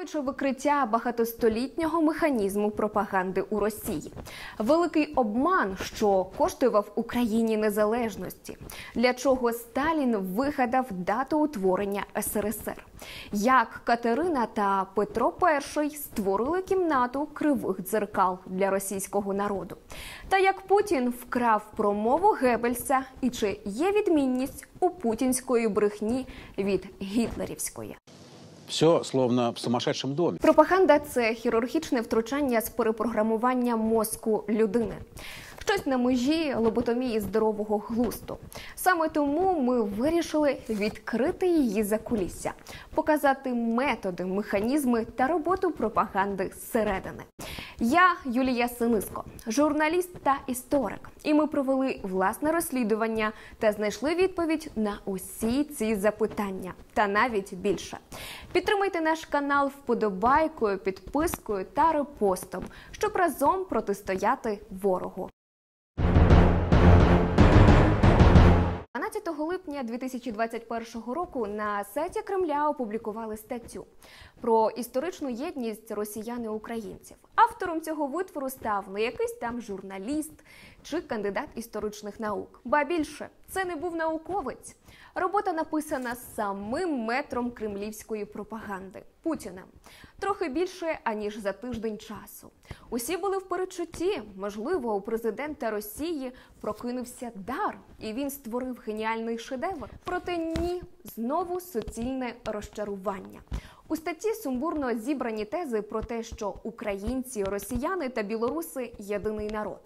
Шокуюче викриття багатостолітнього механізму пропаганди у Росії, великий обман, що коштував Україні незалежності, для чого Сталін вигадав дату утворення СРСР, як Катерина та Петро І створили кімнату кривих дзеркал для російського народу, та як Путін вкрав промову Геббельса? І чи є відмінність у путінської брехні від гітлерівської. Все словно в сумасшедшем домі. Пропаганда це хірургічне втручання з перепрограмування мозку людини. Щось на межі лоботомії здорового глузду. Саме тому ми вирішили відкрити її закулісся, показати методи, механізми та роботу пропаганди зсередини. Я Юлія Синиско, журналіст та історик, і ми провели власне розслідування та знайшли відповідь на усі ці запитання, та навіть більше. Підтримайте наш канал вподобайкою, підпискою та репостом, щоб разом протистояти ворогу. 12 липня 2021 року на сайті Кремля опублікували статтю про історичну єдність росіян і українців. Автором цього витвору став не якийсь там журналіст чи кандидат історичних наук. Ба більше це не був науковець. Робота написана самим метром кремлівської пропаганди Путіним. Трохи більше аніж за тиждень часу. Усі були в перечутті. Можливо, у президента Росії прокинувся дар, і він створив геніальний шедевр. Проте ні, знову суцільне розчарування. У статті сумбурно зібрані тези про те, що українці, росіяни та білоруси єдиний народ,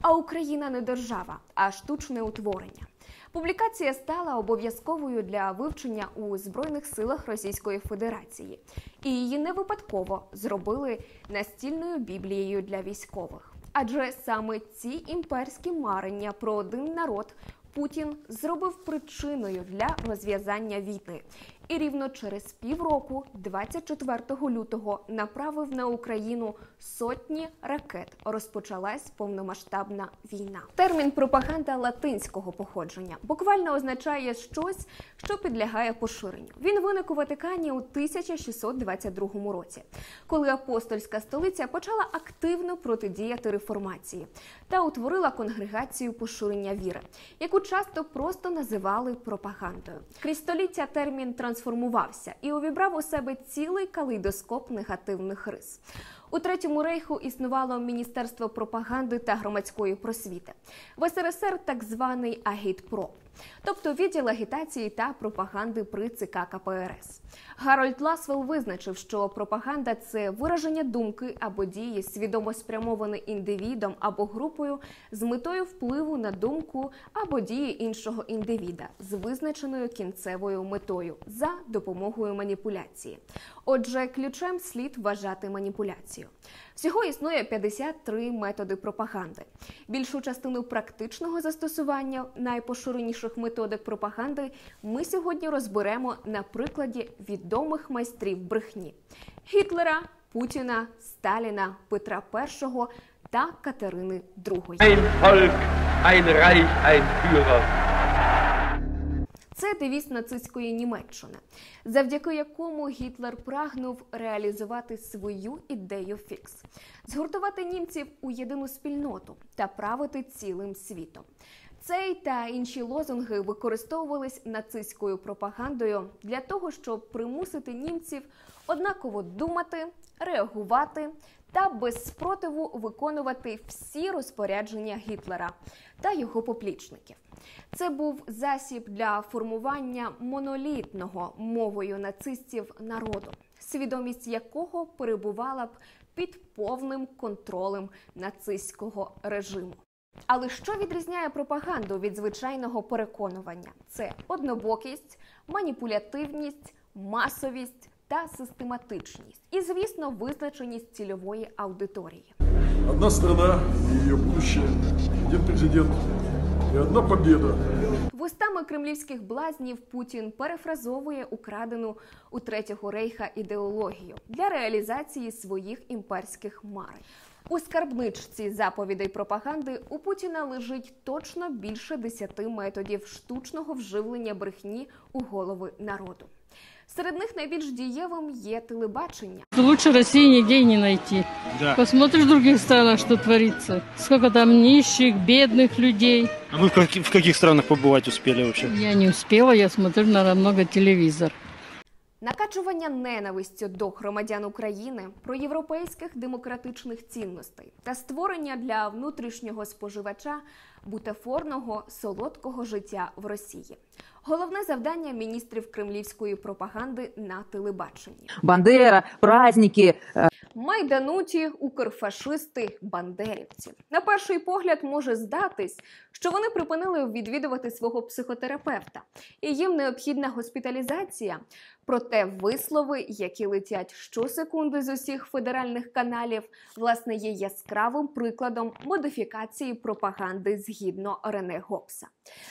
а Україна не держава, а штучне утворення. Публікація стала обов'язковою для вивчення у збройних силах Російської Федерації, і її не випадково зробили настільною біблією для військових. Адже саме ці імперські марення про один народ Путін зробив причиною для розв'язання війни. І рівно через півроку, 24 лютого, направив на Україну сотні ракет. Розпочалась повномасштабна війна. Термін пропаганда латинського походження буквально означає щось, що підлягає поширенню. Він виник у Ватикані у 1622 році, коли апостольська столиця почала активно протидіяти реформації та утворила конгрегацію поширення віри, яку часто просто називали пропагандою. Крізь століття термін трансформувався і увібрав у себе цілий калейдоскоп негативних рис. У третьому рейху існувало міністерство пропаганди та громадської просвіти. В СРСР так званий Агітпроп, тобто відділ агітації та пропаганди при ЦК КПРС. Гарольд Ласвел визначив, що пропаганда це вираження думки або дії, свідомо спрямовані індивідом або групою з метою впливу на думку або дії іншого індивіда з визначеною кінцевою метою за допомогою маніпуляції. Отже, ключем слід вважати маніпуляцію. Всього існує 53 методи пропаганди. Більшу частину практичного застосування найпоширеніших методик пропаганди ми сьогодні розберемо на прикладі відомих майстрів брехні Гітлера, Путіна, Сталіна, Петра І та Катерини II. Ein Volk, ein Reich, ein Führer. Це девіз нацистської Німеччини, завдяки якому Гітлер прагнув реалізувати свою ідею фікс, згуртувати німців у єдину спільноту та правити цілим світом. Цей та інші лозунги використовувались нацистською пропагандою для того, щоб примусити німців однаково думати, реагувати та без спротиву виконувати всі розпорядження Гітлера та його поплічників. Це був засіб для формування монолітного мовою нацистів народу, свідомість якого перебувала б під повним контролем нацистського режиму. Але що відрізняє пропаганду від звичайного переконування? Це однобокість, маніпулятивність, масовість та систематичність, і, звісно, визначеність цільової аудиторії. Одна страна и ее будущее, один президент и одна победа. Вустами кремлівських блазнів Путін перефразовує украдену у третього рейха ідеологію для реалізації своїх імперських марень. У скарбничці заповідей пропаганди у Путіна лежить точно більше десяти методів штучного вживлення брехні у голови народу. Серед них найбільш дієвим є телебачення. Лучше России нигде и не найти. Да. Посмотришь в других странах, что творится. Сколько там нищих, бедных людей. А вы в каких, в каких странах побывать успели вообще? Я не успела, я смотрю на много телевизор. Накачування ненавистю до громадян України, проєвропейських демократичних цінностей та створення для внутрішнього споживача бутафорного солодкого життя в Росії. Головне завдання міністрів кремлівської пропаганди на телебаченні. Бандера, праздники, Майдануті, укрфашисти, бандерівці. На перший погляд може здатись, що вони припинили відвідувати свого психотерапевта, і їм необхідна госпіталізація. Проте вислови, які летять щосекунди з усіх федеральних каналів, власне, є яскравим прикладом модифікації пропаганди згідно Рене Гопса.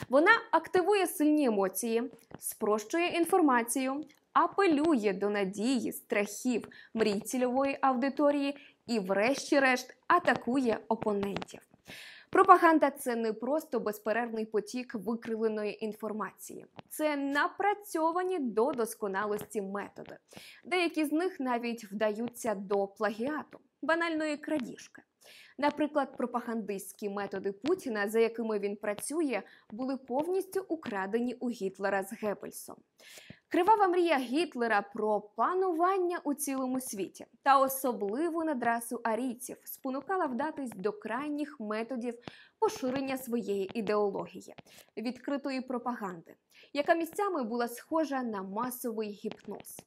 Вона активує сильні емоції, спрощує інформацію, апелює до надії, страхів, мрій цільової аудиторії і, врешті-решт, атакує опонентів. Пропаганда це не просто безперервний потік викривленої інформації, це напрацьовані до досконалості методи. Деякі з них навіть вдаються до плагіату, банальної крадіжки. Наприклад, пропагандистські методи Путіна, за якими він працює, були повністю украдені у Гітлера з Геббельсом. Кривава мрія Гітлера про панування у цілому світі та особливу надрасу арійців спонукала вдатись до крайніх методів поширення своєї ідеології відкритої пропаганди, яка місцями була схожа на масовий гіпноз.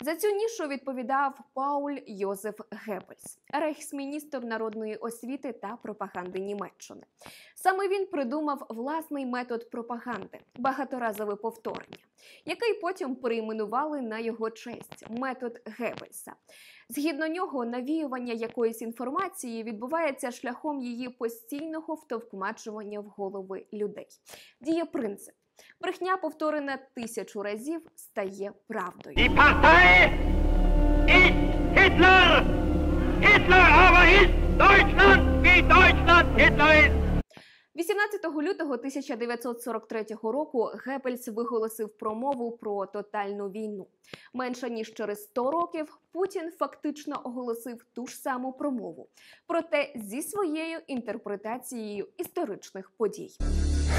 За цю нішу відповідав Пауль Йозеф Геббельс, рейхсміністр народної освіти та пропаганди Німеччини. Саме він придумав власний метод пропаганди багаторазове повторення, який потім перейменували на його честь метод Геббельса. Згідно нього, навіювання якоїсь інформації відбувається шляхом її постійного втовкмачування в голови людей. Діє принцип. Брехня, повторена тисячу разів, стає правдою. Partei ist Hitler! Hitler aber ist Deutschland, wie Deutschland! 18 лютого 1943 року Геббельс виголосив промову про тотальну війну. Менше ніж через 100 років Путін фактично оголосив ту ж саму промову, проте зі своєю інтерпретацією історичних подій.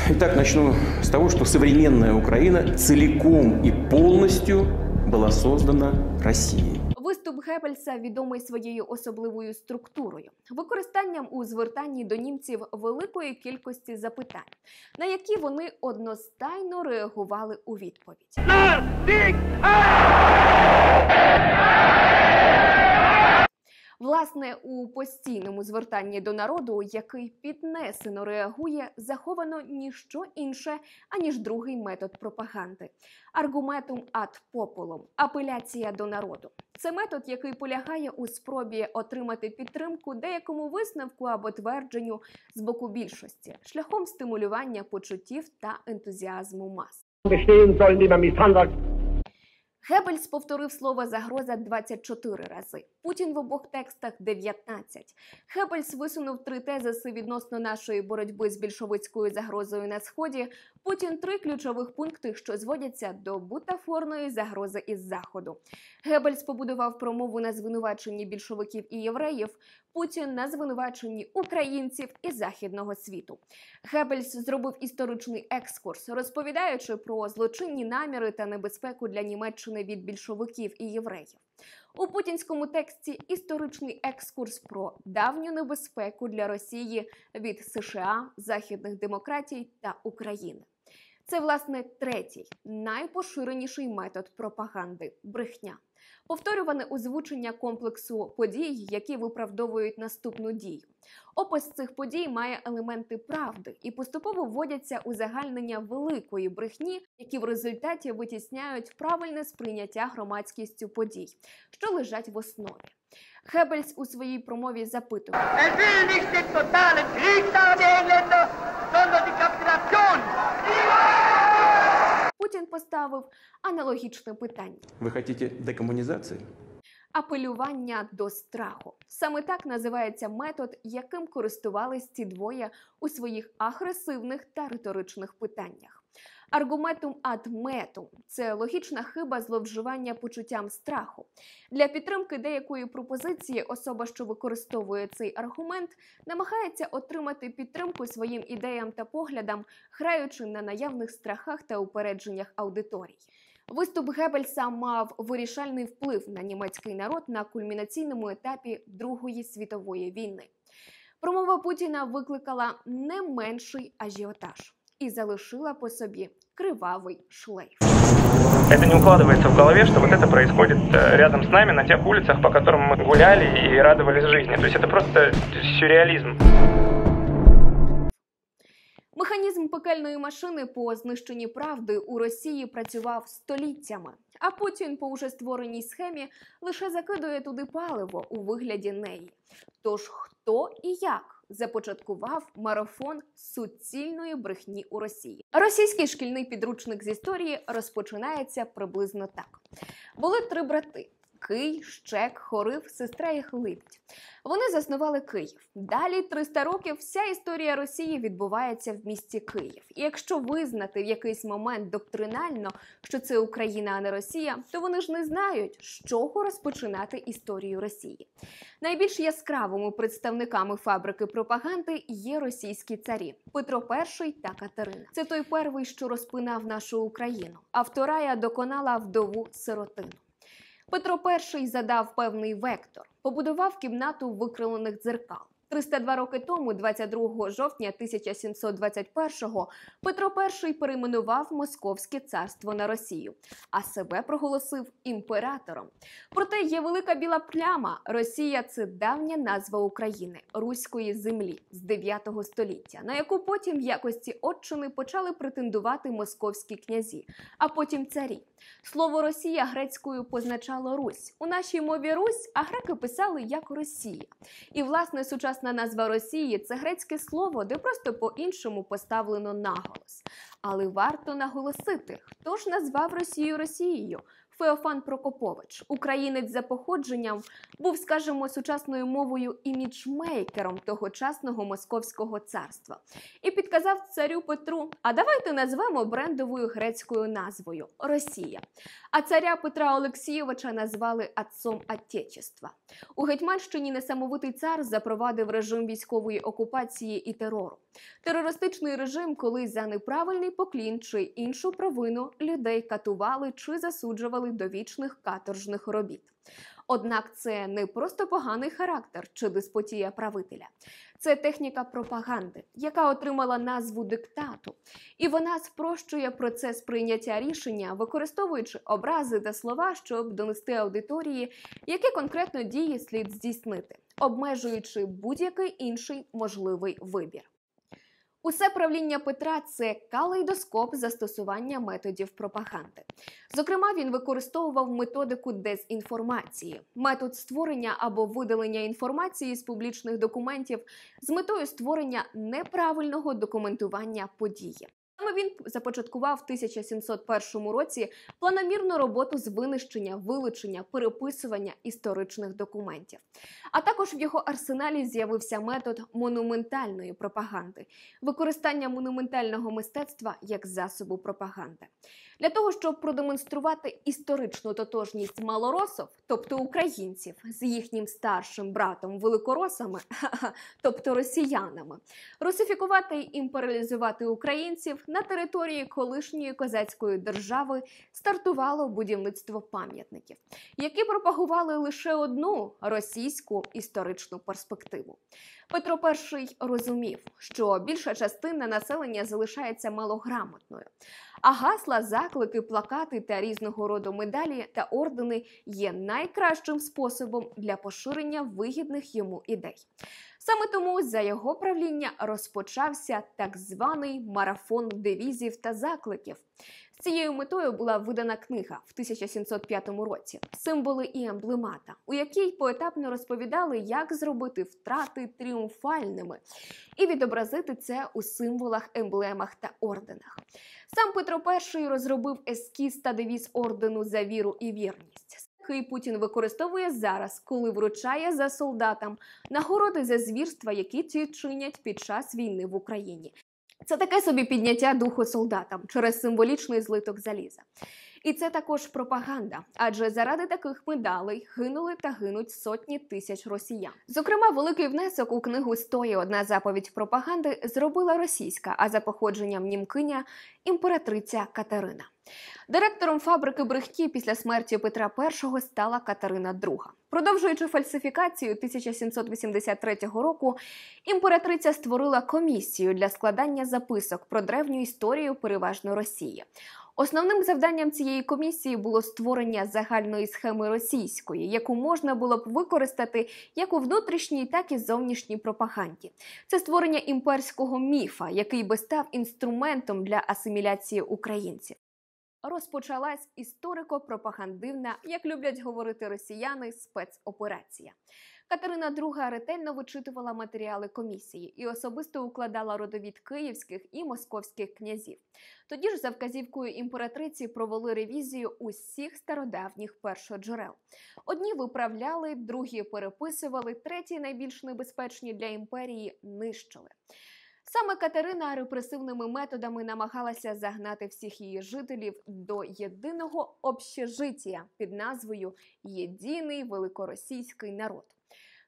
Итак, начну с того, что современная Украина целиком и полностью была создана Россией. Виступ Геббельса відомий своєю особливою структурою, використанням у звертанні до німців великої кількості запитань, на які вони одностайно реагували у відповідь. Власне, у постійному звертанні до народу, який піднесено реагує, заховано ніщо інше, аніж другий метод пропаганди аргументум ад популум апеляція до народу. Це метод, який полягає у спробі отримати підтримку деякому висновку або твердженню з боку більшості, шляхом стимулювання почуттів та ентузіазму мас. Геббельс повторив слово загроза 24 рази. Путін в обох текстах 19. Геббельс висунув три тезиси відносно нашої боротьби з більшовицькою загрозою на сході. Путін три ключових пункти, що зводяться до бутафорної загрози із заходу. Геббельс побудував промову на звинуваченні більшовиків і євреїв. Путін на звинуваченні українців і західного світу. Геббельс зробив історичний екскурс, розповідаючи про злочинні наміри та небезпеку для Німеччини від більшовиків і євреїв. У путінському тексті історичний екскурс про давню небезпеку для Росії від США, західних демократій та України. Це власне третій найпоширеніший метод пропаганди брехня. Повторюване озвучення комплексу подій, які виправдовують наступну дію. Опис цих подій має елементи правди і поступово вводяться узагальнення великої брехні, які в результаті витісняють правильне сприйняття громадськістю подій, що лежать в основі. Геббельс у своїй промові запитує. Поставив аналогічне питання. Ви хочете декомунізації? апелювання до страху. Саме так називається метод, яким користувались ці двоє у своїх агресивних та риторичних питаннях. Аргументум ад метум – це логічна хиба зловживання почуттям страху. Для підтримки деякої пропозиції особа, що використовує цей аргумент, намагається отримати підтримку своїм ідеям та поглядам, граючи на наявних страхах та упередженнях аудиторій. Виступ Геббельса мав вирішальний вплив на німецький народ на кульмінаційному етапі Другої світової війни. Промова Путіна викликала не менший ажіотаж і залишила по собі кривавий шлейф. Это не укладывается в голове, что вот это происходит э, рядом с нами на тех улицах, по которым мы гуляли и радовались жизни. То есть это просто сюрреализм. Механізм пекельної машини по знищенні правди у Росії працював століттями, а Путін по уже створеній схемі лише закидує туди паливо у вигляді неї. Тож хто і як започаткував марафон суцільної брехні у Росії? Російський шкільний підручник з історії розпочинається приблизно так: були три брати. Кий, Щек, Хорив, сестра їх Липть. Вони заснували Київ. Далі 300 років вся історія Росії відбувається в місті Київ. І якщо визнати в якийсь момент доктринально, що це Україна, а не Росія, то вони ж не знають, з чого розпочинати історію Росії. Найбільш яскравими представниками фабрики пропаганди є російські царі Петро І та Катерина. Це той перший, що розпинав нашу Україну. А вторая доконала вдову сиротину. Петро І задав певний вектор, побудував кімнату викрилених дзеркал. 302 роки тому, 22 жовтня 1721-го, Петро І перейменував Московське царство на Росію, а себе проголосив імператором. Проте є велика біла пляма. Росія це давня назва України, руської землі з 9 століття, на яку потім в якості отчини почали претендувати московські князі, а потім царі. Слово Росія грецькою позначало Русь. У нашій мові Русь, а греки писали як Росія. І власне сучасна назва Росії це грецьке слово, де просто по-іншому поставлено наголос. Але варто наголосити, хто ж назвав Росію Росією? Феофан Прокопович, українець за походженням, був, скажімо, сучасною мовою іміджмейкером тогочасного московського царства і підказав царю Петру: а давайте назвемо брендовою грецькою назвою Росія. А царя Петра Олексійовича назвали Отцом Отечества. У Гетьманщині несамовитий цар запровадив режим військової окупації і терору. Терористичний режим, коли за неправильний поклін чи іншу провину людей катували чи засуджували до вічних каторжних робіт. Однак це не просто поганий характер чи деспотія правителя, це техніка пропаганди, яка отримала назву диктату, і вона спрощує процес прийняття рішення, використовуючи образи та слова, щоб донести аудиторії, які конкретно дії слід здійснити, обмежуючи будь-який інший можливий вибір. Усе правління Петра це калейдоскоп застосування методів пропаганди. Зокрема, він використовував методику дезінформації, метод створення або видалення інформації з публічних документів з метою створення неправильного документування події. Саме він започаткував в 1701 році планомірну роботу з винищення, вилучення, переписування історичних документів. А також в його арсеналі з'явився метод монументальної пропаганди, використання монументального мистецтва як засобу пропаганди. Для того, щоб продемонструвати історичну тотожність малоросов, тобто українців, з їхнім старшим братом великоросами, тобто росіянами, русифікувати і імперіалізувати українців на території колишньої козацької держави стартувало будівництво пам'ятників, які пропагували лише одну російську історичну перспективу. Петро І розумів, що більша частина населення залишається малограмотною. А гасла, заклики, плакати та різного роду медалі та ордени є найкращим способом для поширення вигідних йому ідей. Саме тому за його правління розпочався так званий марафон девізів та закликів. З цією метою була видана книга в 1705 році Символи і емблемата, у якій поетапно розповідали, як зробити втрати тріумфальними і відобразити це у символах, емблемах та орденах. Сам Петро І розробив ескіз та девіз ордену за віру і вірність. Який Путін використовує зараз, коли вручає за солдатам нагороди за звірства, які ті чинять під час війни в Україні. Це таке собі підняття духу солдатам через символічний злиток заліза. І це також пропаганда, адже заради таких медалей гинули та гинуть сотні тисяч росіян. Зокрема, великий внесок у книгу «101 одна заповідь пропаганди зробила російська, а за походженням німкиня імператриця Катерина. Директором фабрики брехті після смерті Петра І стала Катерина II. Продовжуючи фальсифікацію 1783 року, імператриця створила комісію для складання записок про древню історію переважно Росії. Основним завданням цієї комісії було створення загальної схеми російської, яку можна було б використати як у внутрішній, так і зовнішній пропаганді. Це створення імперського міфа, який би став інструментом для асиміляції українців. Розпочалась історико-пропагандивна, як люблять говорити росіяни, спецоперація. Катерина II ретельно вичитувала матеріали комісії і особисто укладала родовід київських і московських князів. Тоді ж, за вказівкою імператриці, провели ревізію усіх стародавніх першоджерел. Одні виправляли, другі переписували, треті, найбільш небезпечні для імперії, нищили. Саме Катерина репресивними методами намагалася загнати всіх її жителів до єдиного общежиття під назвою Єдиний великоросійський народ.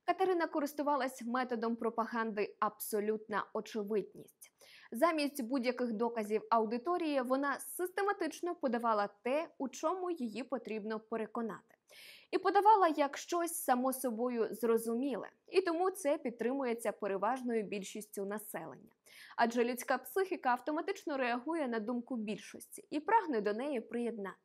Катерина користувалась методом пропаганди абсолютна очевидність. Замість будь-яких доказів аудиторії вона систематично подавала те, у чому її потрібно переконати. І подавала як щось само собою зрозуміле, і тому це підтримується переважною більшістю населення. Адже людська психіка автоматично реагує на думку більшості і прагне до неї приєднатись.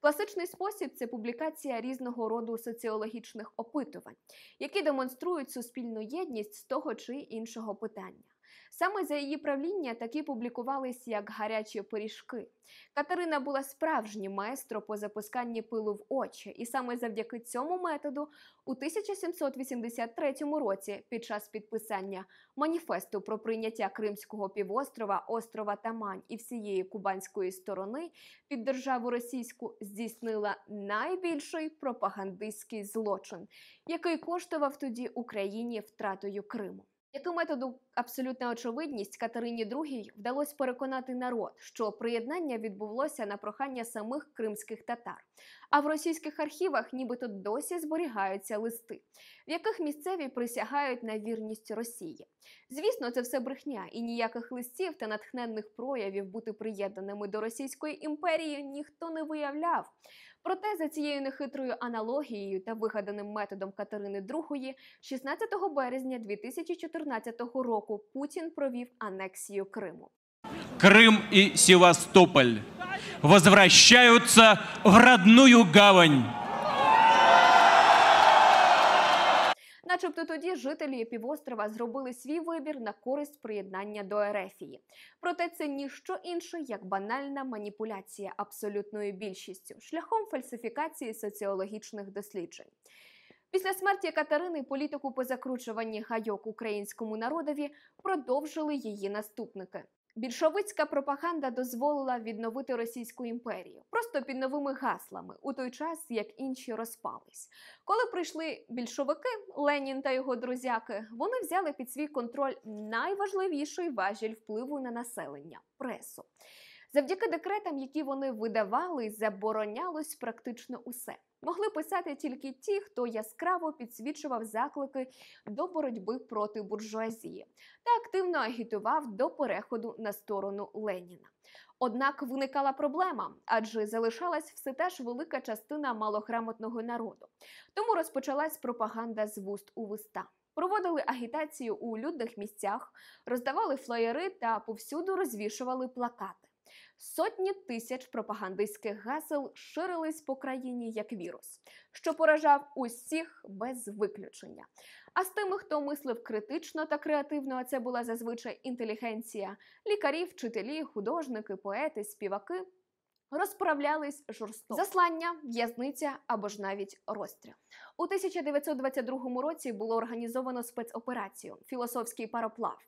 Класичний спосіб це публікація різного роду соціологічних опитувань, які демонструють суспільну єдність з того чи іншого питання. Саме за її правління такі публікувались як гарячі пиріжки. Катерина була справжнім майстро по запусканні пилу в очі, і саме завдяки цьому методу у 1783 році, під час підписання маніфесту про прийняття Кримського півострова, острова Тамань і всієї кубанської сторони під державу російську здійснила найбільший пропагандистський злочин, який коштував тоді Україні втратою Криму. Яку методу абсолютна очевидність Катерині II вдалося переконати народ, що приєднання відбулося на прохання самих кримських татар. А в російських архівах нібито досі зберігаються листи, в яких місцеві присягають на вірність Росії. Звісно, це все брехня, і ніяких листів та натхненних проявів бути приєднаними до Російської імперії ніхто не виявляв. Проте за цією нехитрою аналогією та вигаданим методом Катерини II 16 березня 2014 року Путін провів анексію Криму. Крим і Севастополь возвращаються в родную гавань. Начебто тоді жителі півострова зробили свій вибір на користь приєднання до Ерефії. Проте це ніщо інше, як банальна маніпуляція абсолютною більшістю шляхом фальсифікації соціологічних досліджень. Після смерті Катерини політику по закручуванні гайок українському народові продовжили її наступники. Більшовицька пропаганда дозволила відновити Російську імперію просто під новими гаслами, у той час як інші розпались. Коли прийшли більшовики, Ленін та його друзяки, вони взяли під свій контроль найважливіший важіль впливу на населення пресу. Завдяки декретам, які вони видавали, заборонялось практично усе. Могли писати тільки ті, хто яскраво підсвічував заклики до боротьби проти буржуазії та активно агітував до переходу на сторону Леніна. Однак виникала проблема, адже залишалась все теж велика частина малограмотного народу. Тому розпочалась пропаганда з вуст у вуста. Проводили агітацію у людних місцях, роздавали флеєри та повсюду розвішували плакати. Сотні тисяч пропагандистських гасел ширились по країні як вірус, що поражав усіх без виключення. А з тими, хто мислив критично та креативно, а це була зазвичай інтелігенція, лікарі, вчителі, художники, поети, співаки. Розправлялись жорстоко заслання, в'язниця або ж навіть розстріл. У 1922 році було організовано спецоперацію Філософський пароплав.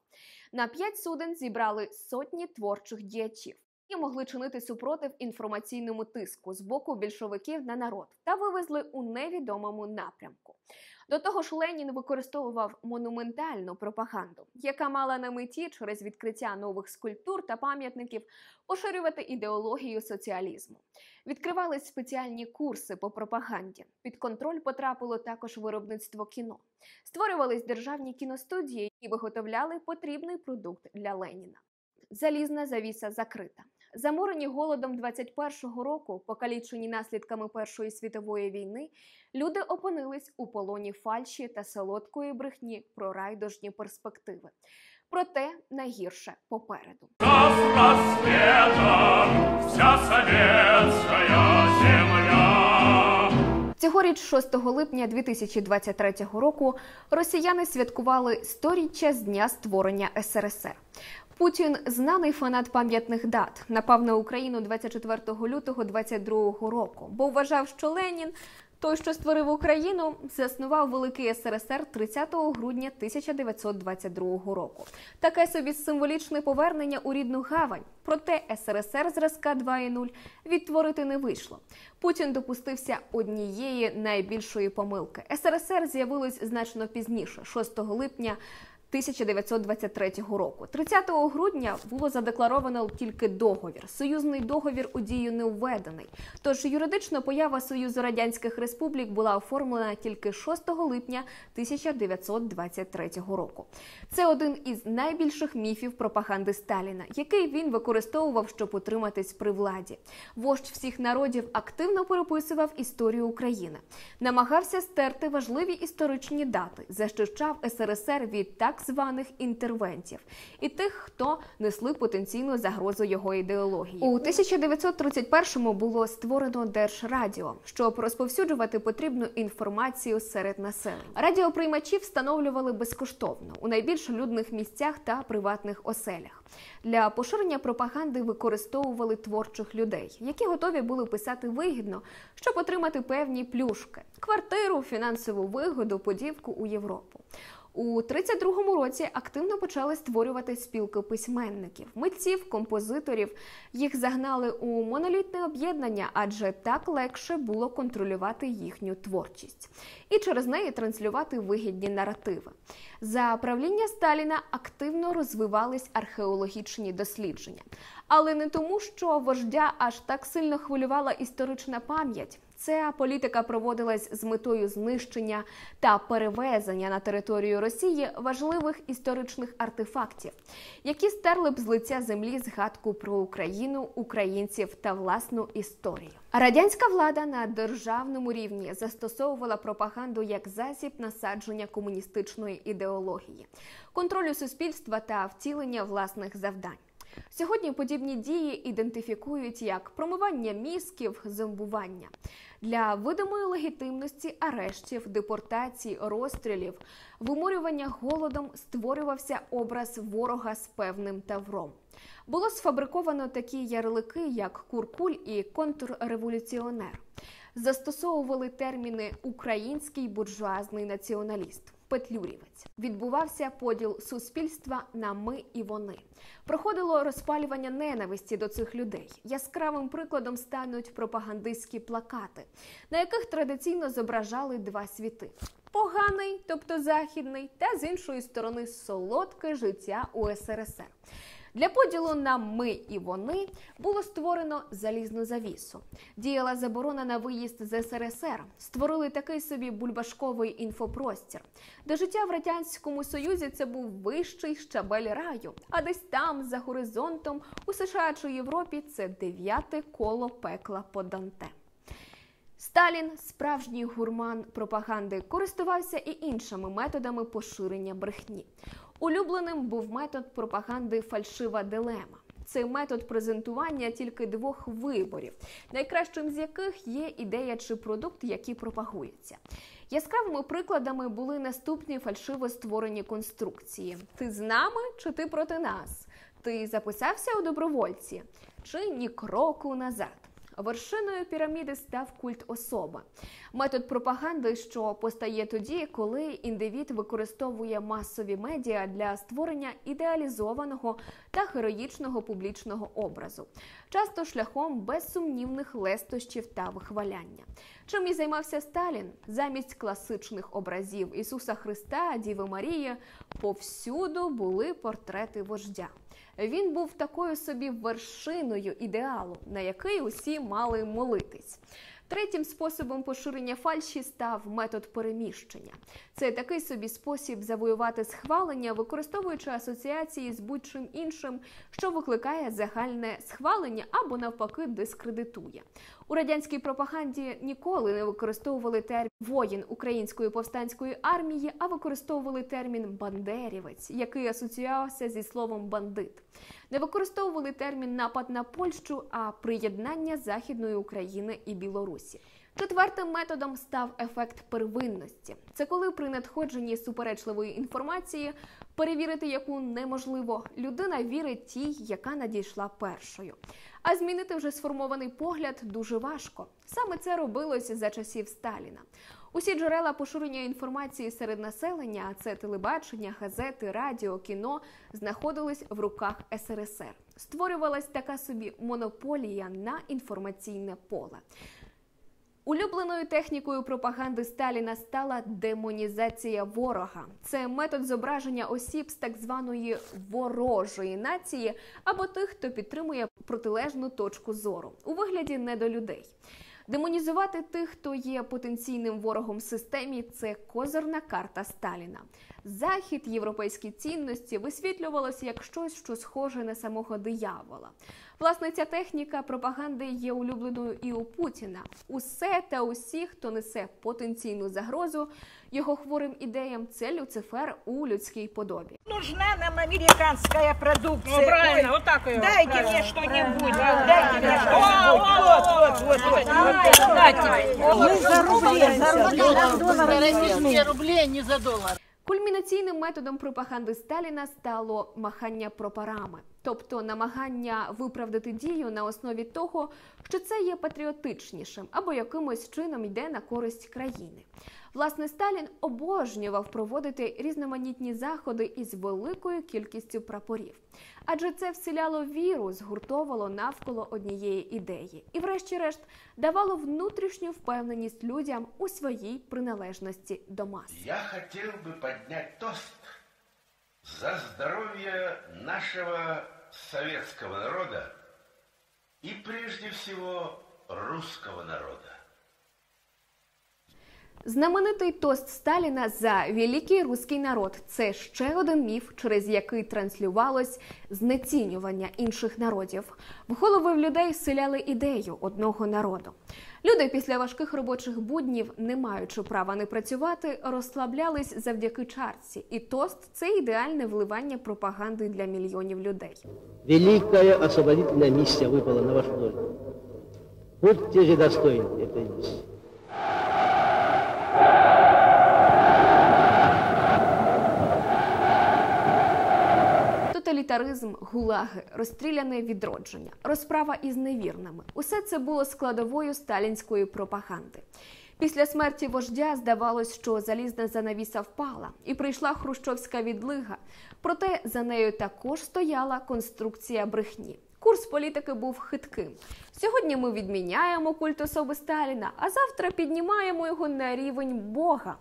На п'ять суден зібрали сотні творчих діячів. І могли чинити супротив інформаційному тиску з боку більшовиків на народ та вивезли у невідомому напрямку. До того ж, Ленін використовував монументальну пропаганду, яка мала на меті через відкриття нових скульптур та пам'ятників поширювати ідеологію соціалізму. Відкривались спеціальні курси по пропаганді. Під контроль потрапило також виробництво кіно. Створювались державні кіностудії і виготовляли потрібний продукт для Леніна. Залізна завіса закрита. Заморені голодом 21-го року, покалічені наслідками Першої світової війни, люди опинились у полоні фальші та солодкої брехні про райдужні перспективи. Проте найгірше попереду. Вся земля. Цьогоріч, 6 липня 2023 року, росіяни святкували сторіччя з дня створення СРСР. Путін, знаний фанат пам'ятних дат, напав на Україну 24 лютого 22 року, бо вважав, що Ленін, той, що створив Україну, заснував великий СРСР 30 грудня 1922 року. Таке собі символічне повернення у рідну гавань. Проте СРСР зразка 2.0 відтворити не вийшло. Путін допустився однієї найбільшої помилки. СРСР з'явилось значно пізніше, 6 липня. 1923 року. 30 грудня було задекларовано тільки договір. Союзний договір у дію не введений. Тож юридична поява Союзу Радянських Республік була оформлена тільки 6 липня 1923 року. Це один із найбільших міфів пропаганди Сталіна, який він використовував, щоб утриматись при владі. Вождь всіх народів активно переписував історію України, намагався стерти важливі історичні дати, захищав СРСР від так званих інтервентів і тих, хто несли потенційну загрозу його ідеології. У 1931-му було створено Держрадіо, щоб розповсюджувати потрібну інформацію серед населення. Радіоприймачі встановлювали безкоштовно у найбільш людних місцях та приватних оселях. Для поширення пропаганди використовували творчих людей, які готові були писати вигідно, щоб отримати певні плюшки: квартиру, фінансову вигоду, подівку у Європу. У 32-му році активно почали створювати спілки письменників, митців, композиторів. Їх загнали у монолітне об'єднання, адже так легше було контролювати їхню творчість і через неї транслювати вигідні наративи. За правління Сталіна активно розвивались археологічні дослідження, але не тому, що вождя аж так сильно хвилювала історична пам'ять. Ця політика проводилась з метою знищення та перевезення на територію Росії важливих історичних артефактів, які стерли б з лиця землі згадку про Україну, українців та власну історію. Радянська влада на державному рівні застосовувала пропаганду як засіб насадження комуністичної ідеології, контролю суспільства та втілення власних завдань. Сьогодні подібні дії ідентифікують як промивання мізків, зомбування для видимої легітимності арештів, депортацій, розстрілів, виморювання голодом створювався образ ворога з певним тавром. Було сфабриковано такі ярлики, як куркуль і контрреволюціонер. Застосовували терміни український буржуазний націоналіст. Петлюрівець відбувався поділ суспільства на ми і вони. Проходило розпалювання ненависті до цих людей. Яскравим прикладом стануть пропагандистські плакати, на яких традиційно зображали два світи: поганий, тобто західний, та з іншої сторони солодке життя у СРСР. Для поділу на ми і вони було створено залізну завісу. Діяла заборона на виїзд з СРСР. Створили такий собі бульбашковий інфопростір. До життя в радянському союзі це був вищий щабель раю. А десь там, за горизонтом, у США чи Європі, це дев'яте коло пекла по Данте. Сталін, справжній гурман пропаганди, користувався і іншими методами поширення брехні. Улюбленим був метод пропаганди фальшива дилема. Це метод презентування тільки двох виборів, найкращим з яких є ідея чи продукт, які пропагуються. Яскравими прикладами були наступні фальшиво створені конструкції: ти з нами чи ти проти нас? Ти записався у добровольці? Чи ні кроку назад? Вершиною піраміди став культ особи. Метод пропаганди, що постає тоді, коли індивід використовує масові медіа для створення ідеалізованого та героїчного публічного образу, часто шляхом безсумнівних лестощів та вихваляння. Чим і займався Сталін замість класичних образів Ісуса Христа, Діви Марії, повсюду були портрети вождя. Він був такою собі вершиною ідеалу, на який усі мали молитись. Третім способом поширення фальші став метод переміщення. Це такий собі спосіб завоювати схвалення, використовуючи асоціації з будь-чим іншим, що викликає загальне схвалення або навпаки дискредитує. У радянській пропаганді ніколи не використовували термін воїн української повстанської армії, а використовували термін бандерівець, який асоціювався зі словом бандит. Не використовували термін напад на Польщу, а приєднання Західної України і Білорусі. Четвертим методом став ефект первинності. Це коли при надходженні суперечливої інформації, перевірити яку неможливо, людина вірить тій, яка надійшла першою. А змінити вже сформований погляд дуже важко. Саме це робилось за часів Сталіна. Усі джерела поширення інформації серед населення, а це телебачення, газети, радіо, кіно, знаходились в руках СРСР. Створювалась така собі монополія на інформаційне поле. Улюбленою технікою пропаганди Сталіна стала демонізація ворога. Це метод зображення осіб з так званої ворожої нації або тих, хто підтримує протилежну точку зору у вигляді недолюдей. Демонізувати тих, хто є потенційним ворогом системі, це козирна карта Сталіна Захід, європейські цінності висвітлювалося як щось, що схоже на самого диявола. Власне, ця техніка пропаганди є улюбленою і у Путіна. Усе та усі, хто несе потенційну загрозу його хворим ідеям, це Люцифер у людській подобі. Нужна нам американская продукция. Ну, правильно, Ой, вот так ее. Дайте правильно. мне что-нибудь. Да, Дайте да, мне да. что-нибудь. Вот, вот, вот, вот. Давайте. Мы за рубли, за рубли. Нам доллары не Российские нужны. рубли не за доллар. Кульмінаційним методом пропаганди Сталіна стало махання прапорами, тобто намагання виправдати дію на основі того, що це є патріотичнішим або якимось чином йде на користь країни. Власне, Сталін обожнював проводити різноманітні заходи із великою кількістю прапорів, адже це вселяло віру, згуртовувало навколо однієї ідеї, і, врешті-решт, давало внутрішню впевненість людям у своїй приналежності до мас. Я хотел бы поднять тост за здоровье нашего советского народа и прежде всего русского народа. Знаменитий тост Сталіна за великий руський народ це ще один міф, через який транслювалось знецінювання інших народів. В голови в людей селяли ідею одного народу. Люди після важких робочих буднів, не маючи права не працювати, розслаблялись завдяки чарці. І тост це ідеальне вливання пропаганди для мільйонів людей. Великая освободительная миссия выпала на вашу долю. Будьте же достойны этой миссии. Тоталітаризм, гулаги, розстріляне відродження, розправа із невірними усе це було складовою сталінської пропаганди. Після смерті вождя здавалось, що залізна занавіса впала, і прийшла хрущовська відлига. Проте за нею також стояла конструкція брехні. Курс політики був хитким. Сьогодні ми відміняємо культ особи Сталіна, а завтра піднімаємо його на рівень Бога.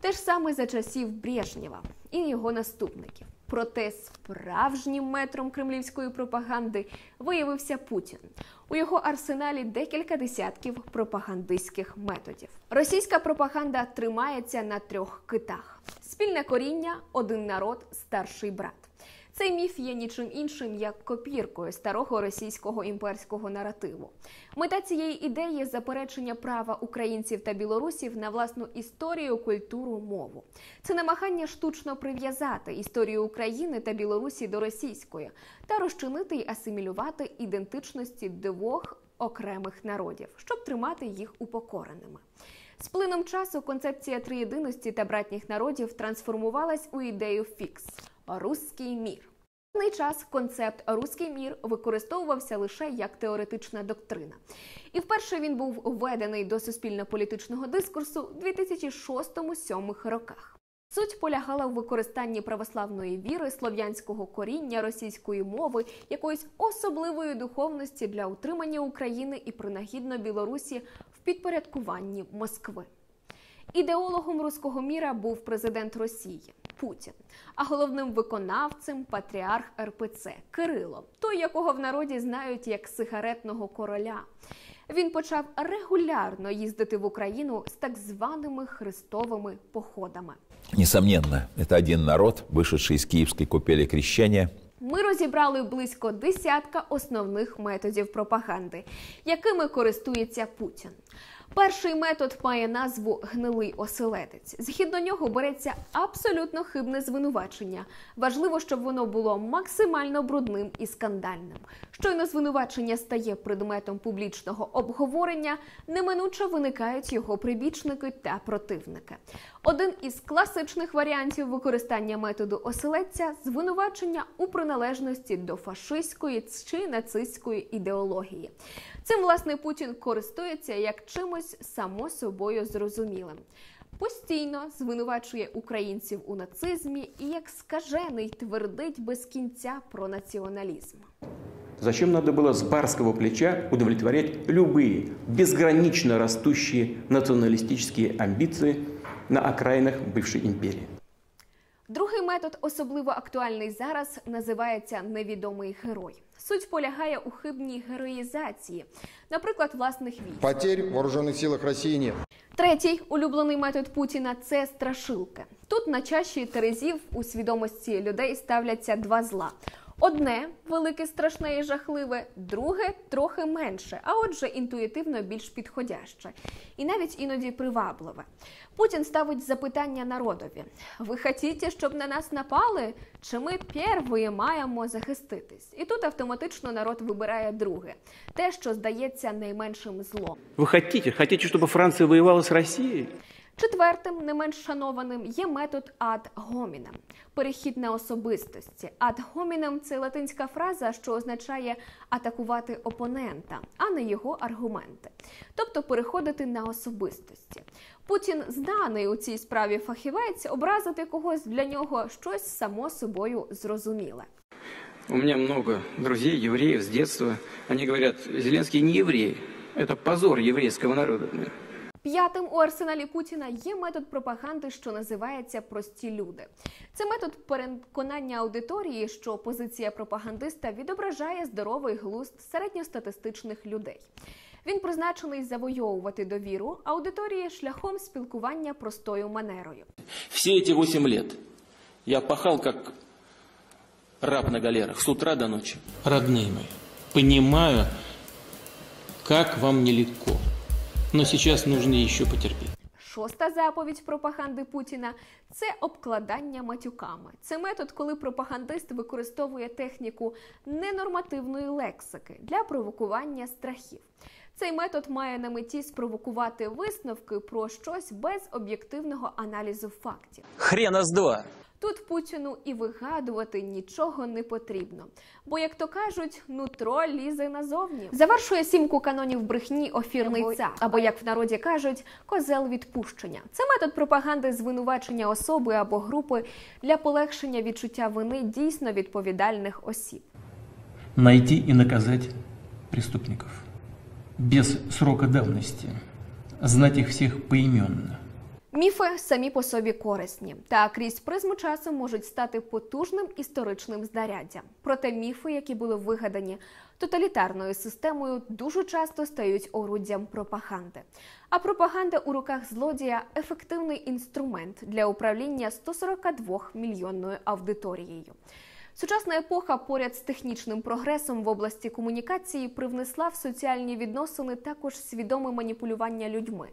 Те ж саме за часів Брежнєва і його наступників. Проте справжнім метром кремлівської пропаганди виявився Путін. У його арсеналі декілька десятків пропагандистських методів. Російська пропаганда тримається на трьох китах: спільне коріння, один народ, старший брат. Цей міф є нічим іншим як копіркою старого російського імперського наративу. Мета цієї ідеї заперечення права українців та білорусів на власну історію, культуру, мову. Це намагання штучно прив'язати історію України та Білорусі до російської та розчинити й асимілювати ідентичності двох окремих народів, щоб тримати їх упокореними. З плином часу концепція триєдиності та братніх народів трансформувалась у ідею фікс руський мір. Певний час концепт руський мір використовувався лише як теоретична доктрина. І вперше він був введений до суспільно-політичного дискурсу у 2006-2007 роках. Суть полягала в використанні православної віри, слов'янського коріння, російської мови, якоїсь особливої духовності для утримання України і принагідно Білорусі в підпорядкуванні Москви. Ідеологом руського міра був президент Росії Путін, а головним виконавцем патріарх РПЦ Кирило, той, якого в народі знають як сигаретного короля. Він почав регулярно їздити в Україну з так званими хрестовими походами. Несомненно, это один народ, вышедший из киевской купели крещения, Ми розібрали близько десятка основних методів пропаганди, якими користується Путін. Перший метод має назву гнилий оселедець. Згідно нього береться абсолютно хибне звинувачення. Важливо, щоб воно було максимально брудним і скандальним. Щойно звинувачення стає предметом публічного обговорення, неминуче виникають його прибічники та противники. Один із класичних варіантів використання методу оселедця звинувачення у приналежності до фашистської чи нацистської ідеології. Цим власне Путін користується як чимось само собою зрозумілим. Постійно звинувачує українців у нацизмі і як скажений твердить без кінця про націоналізм. Зачем надо было с барского плеча удовлетворять любые безгранично растущие националистические амбиции на окраинах бывшей империи? Другий метод, особливо актуальний зараз, називається невідомий герой. Суть полягає у хибній героїзації, наприклад, власних військ. Потерь в вооруженных силах Росії ні. Третій улюблений метод Путіна це страшилки. Тут на чаші терезів у свідомості людей ставляться два зла. Одне велике, страшне і жахливе, друге трохи менше, а отже, інтуїтивно більш підходяще, і навіть іноді привабливе. Путін ставить запитання народові: ви хотіте, щоб на нас напали? Чи ми перві маємо захиститись? І тут автоматично народ вибирає друге, те, що здається найменшим злом. Вы хотите? Хотите, чтобы Франция воевала с Россией? Четвертим, не менш шанованим, є метод ad hominem – перехід на особистості. Ad hominem – це латинська фраза, що означає атакувати опонента, а не його аргументи, тобто переходити на особистості. Путін знаний у цій справі фахівець, образити когось для нього щось само собою зрозуміле. У меня много друзей, евреев с детства. Они говорят, Зеленский не еврей. Это позор еврейского народа. П'ятим у арсеналі Путіна є метод пропаганди, що називається прості люди. Це метод переконання аудиторії, що позиція пропагандиста відображає здоровий глузд середньостатистичних людей. Він призначений завойовувати довіру аудиторії шляхом спілкування простою манерою. Все эти восемь лет я пахал как раб на галерах с утра до ночи. Родные мои, понимаю, как вам нелегко. Но сейчас нужно еще потерпеть. Шоста заповідь пропаганди Путіна це обкладання матюками. Це метод, коли пропагандист використовує техніку ненормативної лексики для провокування страхів. Цей метод має на меті спровокувати висновки про щось без об'єктивного аналізу фактів. Хрена с два. Тут Путіну і вигадувати нічого не потрібно. Бо, як то кажуть, нутро лізе назовні. Завершує сімку канонів брехні офірний цар, або як в народі кажуть, козел відпущення. Це метод пропаганди звинувачення особи або групи для полегшення відчуття вини дійсно відповідальних осіб. найти и наказать преступников без срока давности, знать их всех поименно. Міфи самі по собі корисні, та крізь призму часу можуть стати потужним історичним знаряддям. Проте міфи, які були вигадані тоталітарною системою, дуже часто стають оруддям пропаганди. А пропаганда у руках злодія ефективний інструмент для управління 142 мільйонною аудиторією. Сучасна епоха поряд з технічним прогресом в області комунікації привнесла в соціальні відносини також свідоме маніпулювання людьми.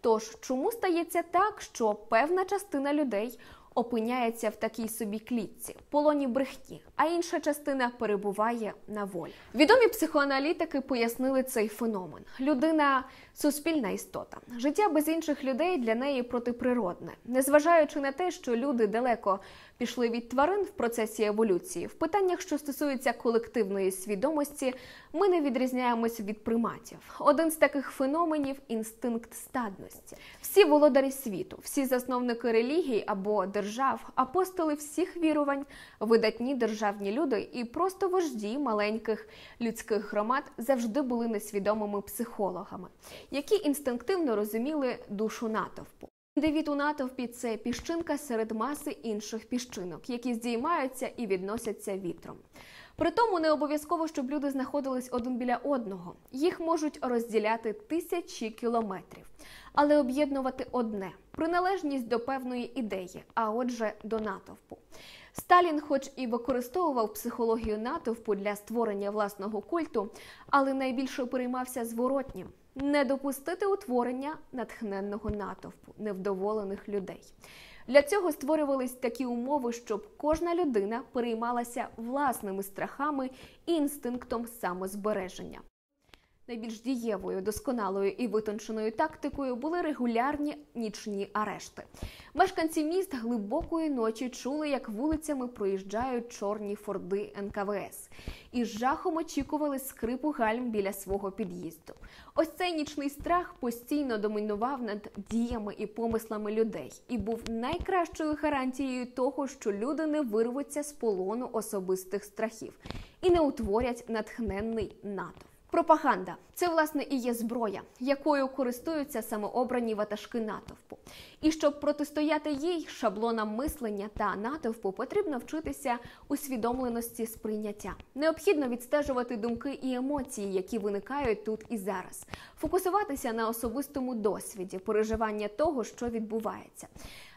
Тож чому стається так, що певна частина людей опиняється в такій собі клітці, полоні брехні, а інша частина перебуває на волі. Відомі психоаналітики пояснили цей феномен. Людина суспільна істота. Життя без інших людей для неї протиприродне, незважаючи на те, що люди далеко пішли від тварин в процесі еволюції. В питаннях, що стосуються колективної свідомості, ми не відрізняємось від приматів. Один з таких феноменів інстинкт стадності. Всі володарі світу, всі засновники релігій або держав, апостоли всіх вірувань, видатні державні люди і просто вожді маленьких людських громад завжди були несвідомими психологами, які інстинктивно розуміли душу натовпу. Індивід у натовпі це піщинка серед маси інших піщинок, які здіймаються і відносяться вітром. При тому не обов'язково, щоб люди знаходились один біля одного. Їх можуть розділяти тисячі кілометрів, але об'єднувати одне приналежність до певної ідеї, а отже, до натовпу. Сталін, хоч і використовував психологію натовпу для створення власного культу, але найбільше переймався зворотнім не допустити утворення натхненного натовпу невдоволених людей. Для цього створювались такі умови, щоб кожна людина переймалася власними страхами і інстинктом самозбереження. Найбільш дієвою, досконалою і витонченою тактикою були регулярні нічні арешти. Мешканці міст глибокої ночі чули, як вулицями проїжджають чорні форди НКВС, і з жахом очікували скрипу гальм біля свого під'їзду. Ось цей нічний страх постійно домінував над діями і помислами людей і був найкращою гарантією того, що люди не вирвуться з полону особистих страхів і не утворять натхненний натовп. Пропаганда це власне і є зброя, якою користуються самообрані ватажки натовпу. І щоб протистояти їй шаблонам мислення та натовпу, потрібно вчитися усвідомленості сприйняття. Необхідно відстежувати думки і емоції, які виникають тут і зараз, фокусуватися на особистому досвіді, переживання того, що відбувається.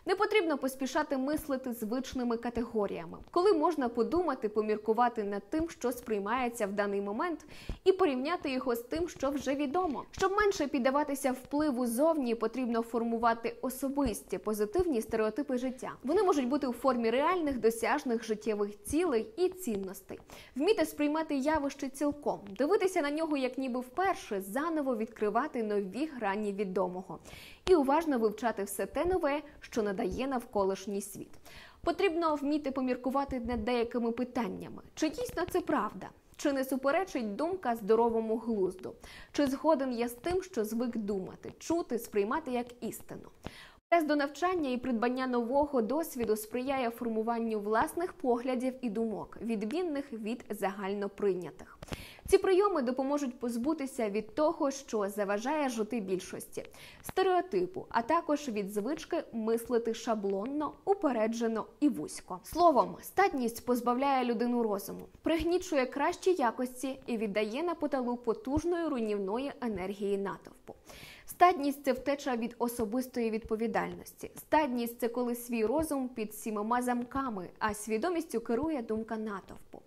Не потрібно поспішати мислити звичними категоріями, коли можна подумати, поміркувати над тим, що сприймається в даний момент, і порівняти його з тим, що вже відомо. Щоб менше піддаватися впливу зовні, потрібно формувати особисті позитивні стереотипи життя. Вони можуть бути у формі реальних досяжних життєвих цілей і цінностей, вміти сприймати явище цілком, дивитися на нього як ніби вперше, заново відкривати нові грані відомого і уважно вивчати все те нове, що надає навколишній світ. Потрібно вміти поміркувати над деякими питаннями, чи дійсно це правда. Чи не суперечить думка здоровому глузду? Чи згоден я з тим, що звик думати, чути, сприймати як істину? Прес до навчання і придбання нового досвіду сприяє формуванню власних поглядів і думок, відмінних від загальноприйнятих. Ці прийоми допоможуть позбутися від того, що заважає жити більшості, стереотипу, а також від звички мислити шаблонно, упереджено і вузько. Словом, статність позбавляє людину розуму, пригнічує кращі якості і віддає на поталу потужної руйнівної енергії натовпу. Стадність це втеча від особистої відповідальності. Стадність це коли свій розум під сімома замками, а свідомістю керує думка натовпу.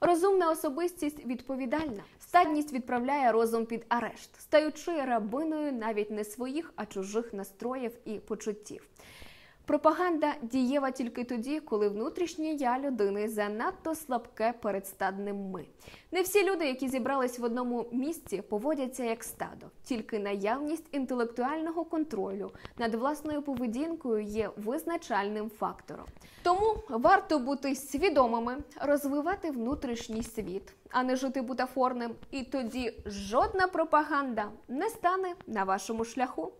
Розумна особистість відповідальна. Стадність відправляє розум під арешт, стаючи рабиною навіть не своїх, а чужих настроїв і почуттів. Пропаганда дієва тільки тоді, коли внутрішнє я людини занадто слабке перед стадним ми. Не всі люди, які зібрались в одному місці, поводяться як стадо. Тільки наявність інтелектуального контролю над власною поведінкою є визначальним фактором. Тому варто бути свідомими, розвивати внутрішній світ, а не жити бутафорним. І тоді жодна пропаганда не стане на вашому шляху.